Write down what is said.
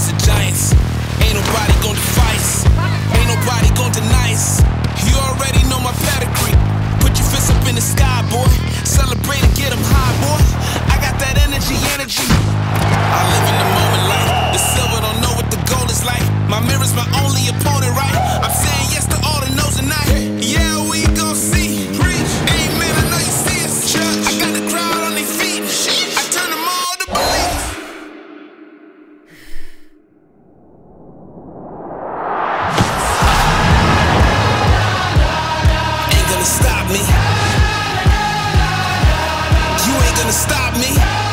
was a to stop me.